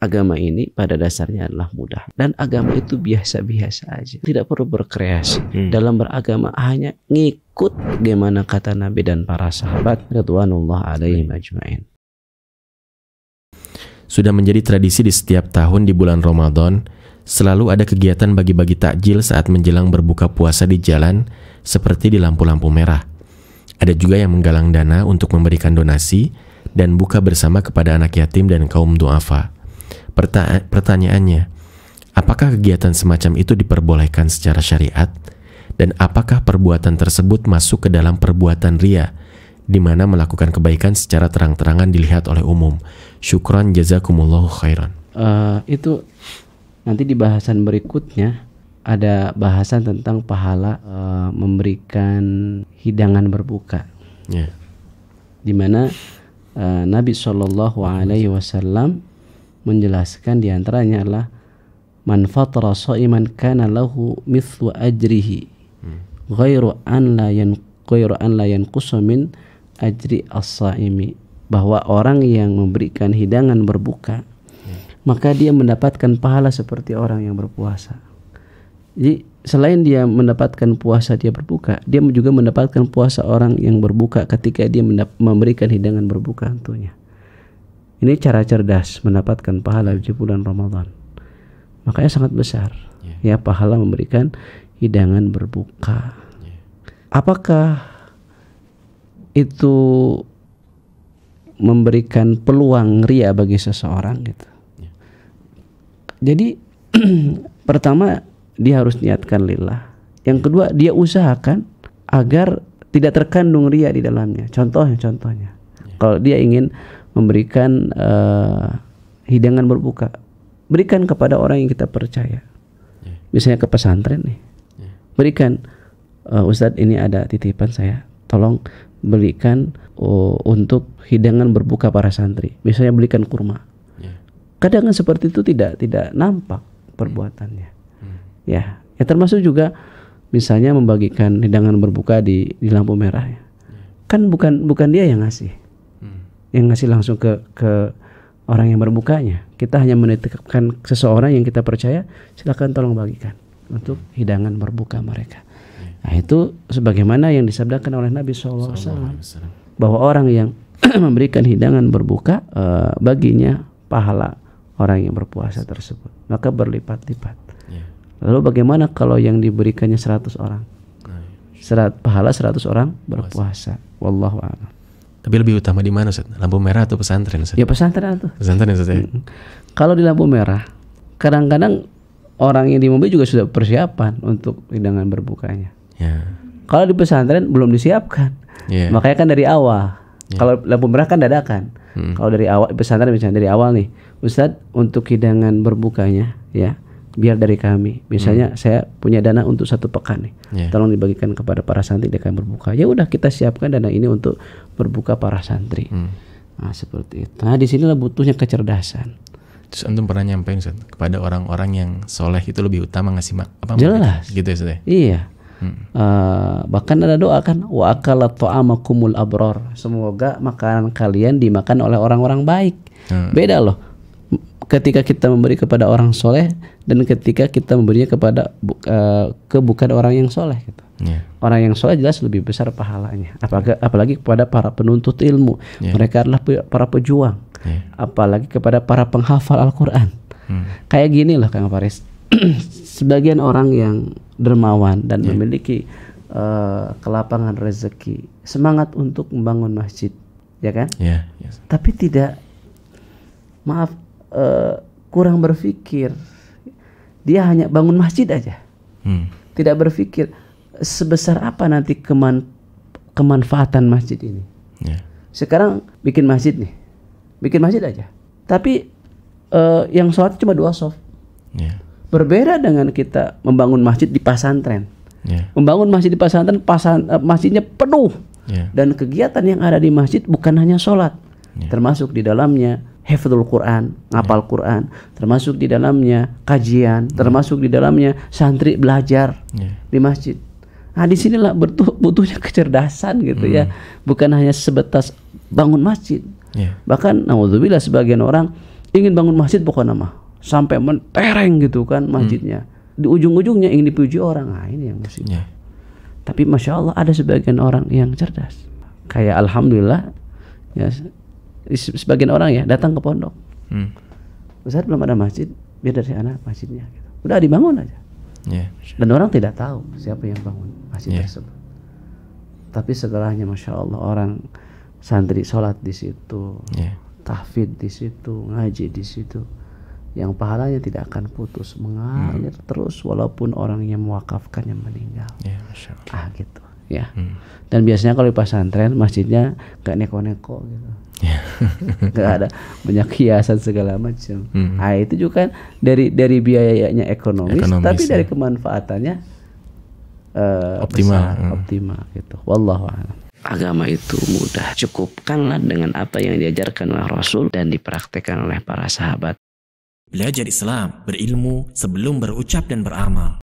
agama ini pada dasarnya adalah mudah dan agama itu biasa-biasa aja tidak perlu berkreasi Hmm. dalam beragama hanya ngikut bagaimana kata Nabi dan para sahabat radhiyallahu alaihim ajmain Sudah menjadi tradisi di setiap tahun di bulan Ramadan, selalu ada kegiatan bagi-bagi takjil saat menjelang berbuka puasa di jalan, seperti di lampu-lampu merah. Ada juga yang menggalang dana untuk memberikan donasi dan buka bersama kepada anak yatim dan kaum duafa. Perta- pertanyaannya, apakah kegiatan semacam itu diperbolehkan secara syariat? Dan apakah perbuatan tersebut masuk ke dalam perbuatan ria, di mana melakukan kebaikan secara terang-terangan dilihat oleh umum? Syukran jazakumullahu khairan. Eh, itu nanti di bahasan berikutnya ada bahasan tentang pahala eh, memberikan hidangan berbuka Ya. di mana eh, Nabi Shallallahu Alaihi Wasallam menjelaskan di antaranya adalah man fatara shaiman kana lahu mithlu ajrihi ghairu an la yan ghairu an la yanqusa min ajri as-saimi bahwa orang yang memberikan hidangan berbuka maka dia mendapatkan pahala seperti orang yang berpuasa. Jadi selain dia mendapatkan puasa dia berbuka, dia juga mendapatkan puasa orang yang berbuka ketika dia memberikan hidangan berbuka tentunya. Ini cara cerdas mendapatkan pahala di bulan Ramadan. Makanya sangat besar ya pahala memberikan hidangan berbuka. Apakah itu memberikan peluang ria bagi seseorang gitu. Jadi pertama dia harus niatkan lillah. Yang kedua dia usahakan agar tidak terkandung ria di dalamnya. Contohnya contohnya. Kalau dia ingin memberikan eh, hidangan berbuka, berikan kepada orang yang kita percaya. Misalnya ke pesantren nih. Berikan "Eh, Ustadz ini ada titipan saya. Tolong belikan oh, untuk hidangan berbuka para santri. Misalnya belikan kurma. Kadang kan seperti itu tidak tidak nampak perbuatannya. Ya, ya termasuk juga misalnya membagikan hidangan berbuka di di lampu merah ya. Kan bukan bukan dia yang ngasih. Yang ngasih langsung ke ke orang yang berbukanya. Kita hanya menitipkan seseorang yang kita percaya, silakan tolong bagikan untuk hidangan berbuka mereka. Nah, itu sebagaimana yang disabdakan oleh Nabi SAW bahwa orang yang memberikan hidangan berbuka eh, baginya pahala orang yang berpuasa tersebut. Maka berlipat-lipat. Lalu bagaimana kalau yang diberikannya 100 orang? Serat, pahala 100 orang berpuasa. Wallahu a'lam Tapi lebih utama di mana, Ustaz? Lampu merah atau pesantren, Ustaz? ya pesantren tuh Pesantren, Ustaz ya? kalau di lampu merah kadang-kadang orang yang di mobil juga sudah persiapan untuk hidangan berbukanya Ya. kalau di pesantren belum disiapkan Ya. Makanya kan dari awal. Kalau lampu merah kan dadakan. Kalau dari awal pesantren misalnya dari awal nih, Ustadz untuk hidangan berbukanya ya, biar dari kami. Misalnya saya punya dana untuk satu pekan nih, Ya. tolong dibagikan kepada para santri dia akan berbuka. Ya udah kita siapkan dana ini untuk berbuka para santri. Nah seperti itu. Nah di sinilah butuhnya kecerdasan. Terus antum pernah nyampein Ustaz, kepada orang-orang yang soleh itu lebih utama ngasih mak apa Jelas. gitu ya Ustaz ya? Iya. Eh, bahkan ada doa kan wa akalat ta'amakumul abrar. Semoga makanan kalian dimakan oleh orang-orang baik. Hmm. Beda loh. Ketika kita memberi kepada orang soleh dan ketika kita memberinya kepada bu- eh, ke bukan orang yang soleh gitu. Ya. Orang yang soleh jelas lebih besar pahalanya. Apalagi, apalagi kepada para penuntut ilmu. Mereka adalah para pejuang. Ya. Apalagi kepada para penghafal Al-Quran. Hmm. Kayak gini loh Kang Faris. Sebagian orang yang dermawan dan memiliki eh, kelapangan rezeki, semangat untuk membangun masjid, ya kan? Ya, ya. Tapi tidak, maaf, eh, kurang berpikir. Dia hanya bangun masjid aja, Hmm. tidak berpikir sebesar apa nanti keman kemanfaatan masjid ini. Ya. Sekarang bikin masjid nih, bikin masjid aja. Tapi eh, yang sholat cuma dua soft. Ya. Berbeda dengan kita membangun masjid di pesantren. Ya. Membangun masjid di pesantren, pasan, eh, masjidnya penuh. Ya. Dan kegiatan yang ada di masjid bukan hanya sholat. Termasuk di dalamnya hafidhul Quran, ngapal Quran. Termasuk di dalamnya kajian. Termasuk di dalamnya santri belajar Ya. di masjid. Nah di sinilah butuh, butuhnya kecerdasan gitu ya. Bukan hanya sebatas bangun masjid. Ya. Bahkan naudzubillah sebagian orang ingin bangun masjid pokoknya mah sampai mentereng gitu kan masjidnya di ujung-ujungnya ingin dipuji orang nah ini yang musibah Ya. tapi masya Allah ada sebagian orang yang cerdas kayak alhamdulillah ya sebagian orang ya datang ke pondok Hmm. Ustaz belum ada masjid biar dari anak masjidnya gitu. udah dibangun aja Ya. dan orang tidak tahu siapa yang bangun masjid Iya. tersebut tapi setelahnya masya Allah orang santri sholat di situ Ya. tahfidz di situ ngaji di situ yang pahalanya tidak akan putus mengalir terus walaupun orang yang mewakafkannya meninggal Ya, Masya Allah. ah gitu ya Hmm. dan biasanya kalau di pesantren masjidnya gak neko-neko gitu Ya. gak ada banyak hiasan segala macam Hmm. nah itu juga kan dari dari biayanya ekonomis, Ekonomis, tapi dari ya. kemanfaatannya eh, Optimal, besar, hmm. optimal gitu wallahu a'lam agama itu mudah cukupkanlah dengan apa yang diajarkan oleh Rasul dan dipraktekkan oleh para sahabat Belajar Islam, berilmu sebelum berucap dan beramal.